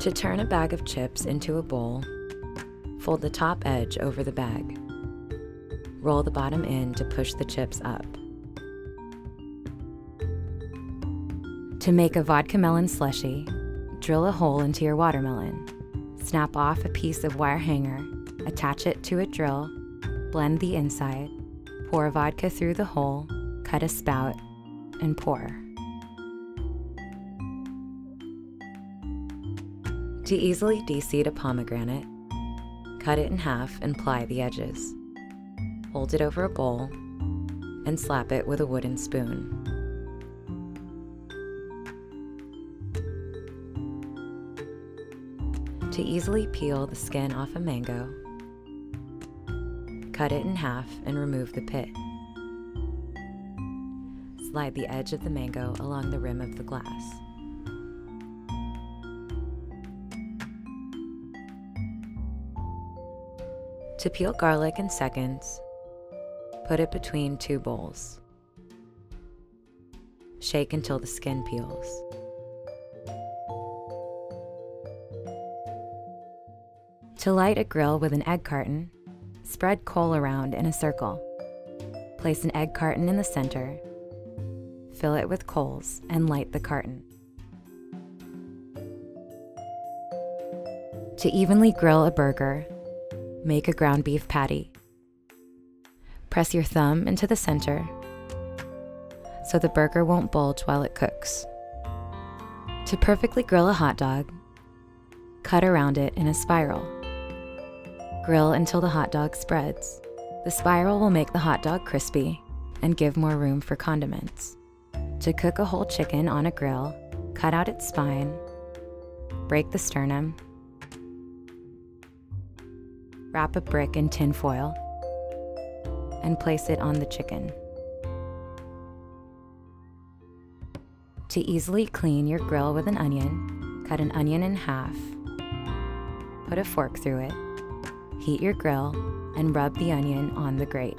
To turn a bag of chips into a bowl, fold the top edge over the bag. Roll the bottom in to push the chips up. To make a vodka melon slushy, drill a hole into your watermelon. Snap off a piece of wire hanger, attach it to a drill, blend the inside, pour vodka through the hole, cut a spout, and pour. To easily deseed a pomegranate, cut it in half and ply the edges. Hold it over a bowl and slap it with a wooden spoon. To easily peel the skin off a mango, cut it in half and remove the pit. Slide the edge of the mango along the rim of the glass. To peel garlic in seconds, put it between two bowls. Shake until the skin peels. To light a grill with an egg carton, spread coal around in a circle. Place an egg carton in the center, fill it with coals, and light the carton. To evenly grill a burger, make a ground beef patty. Press your thumb into the center so the burger won't bulge while it cooks. To perfectly grill a hot dog, cut around it in a spiral. Grill until the hot dog spreads. The spiral will make the hot dog crispy and give more room for condiments. To cook a whole chicken on a grill, cut out its spine, break the sternum, wrap a brick in tin foil, and place it on the chicken. To easily clean your grill with an onion, cut an onion in half, put a fork through it, heat your grill, and rub the onion on the grate.